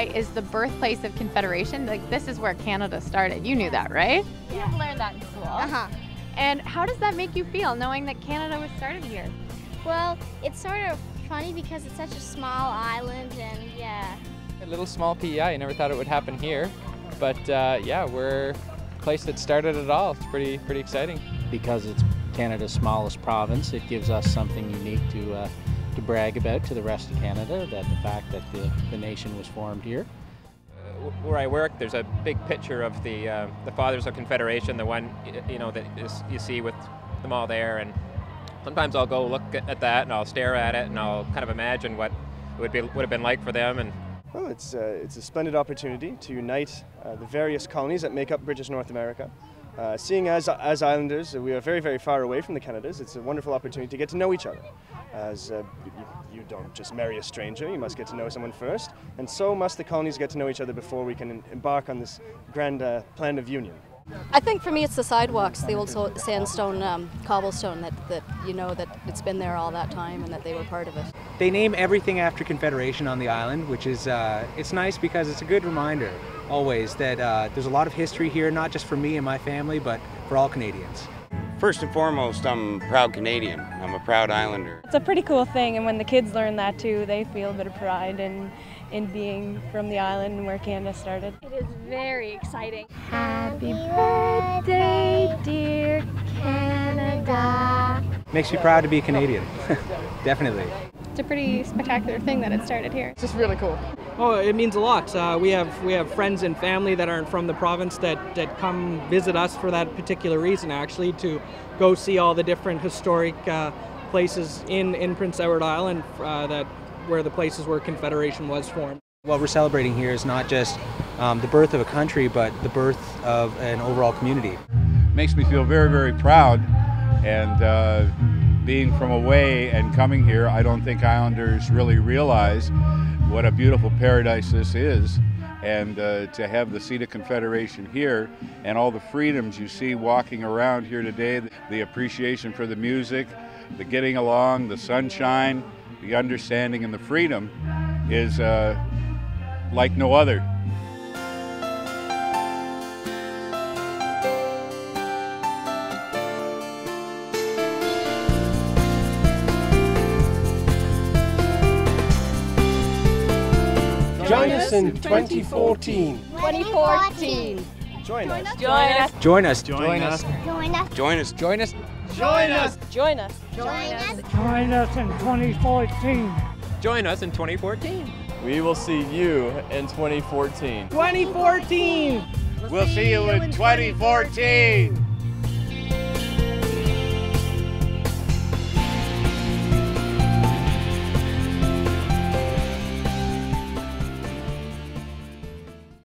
PEI is the birthplace of Confederation. Like this is where Canada started. You knew that, right? Yeah. You've learned that in school. Uh-huh. And how does that make you feel knowing that Canada was started here? Well, it's sort of funny because it's such a small island and yeah. A little small PEI, I never thought it would happen here. But uh, yeah, we're a place that started it all. It's pretty, pretty exciting. Because it's Canada's smallest province, it gives us something unique to, uh, to brag about to the rest of Canada, that the fact that the, the nation was formed here. Uh, where I work, there's a big picture of the, uh, the Fathers of Confederation, the one you know that is, you see with them all there. And sometimes I'll go look at that and I'll stare at it and I'll kind of imagine what it would, be, would have been like for them. And well, it's, uh, it's a splendid opportunity to unite uh, the various colonies that make up British North America. Uh, seeing as, as islanders, we are very, very far away from the Canadas. It's a wonderful opportunity to get to know each other. As uh, you, you, don't just marry a stranger, you must get to know someone first, and so must the colonies get to know each other before we can embark on this grand uh, plan of union. I think for me it's the sidewalks, the old sandstone um, cobblestone that, that you know that it's been there all that time and that they were part of it. They name everything after Confederation on the island, which is uh, it's nice because it's a good reminder always that uh, there's a lot of history here, not just for me and my family, but for all Canadians. First and foremost, I'm a proud Canadian. I'm a proud Islander. It's a pretty cool thing, and when the kids learn that too, they feel a bit of pride in, in being from the island and where Canada started. It is very exciting. Happy birthday, dear Canada. Makes me proud to be Canadian, definitely. It's a pretty spectacular thing that it started here. It's just really cool. Oh, it means a lot. Uh, we have we have friends and family that aren't from the province that, that come visit us for that particular reason, actually, to go see all the different historic uh, places in, in Prince Edward Island uh, that where the places where Confederation was formed. What we're celebrating here is not just um, the birth of a country, but the birth of an overall community. Makes me feel very, very proud, and uh, being from away and coming here, I don't think Islanders really realize what a beautiful paradise this is. And uh, to have the seat of Confederation here and all the freedoms you see walking around here today, the appreciation for the music, the getting along, the sunshine, the understanding, and the freedom is uh, like no other. Join us in 2014. 2014. Join us. Join us. Join us. Join us. Join us. Join us. join us. Join us. Join us. Join us. Join us in 2014. Join us in 2014. We will see you in 2014. 2014. We'll see you in 2014.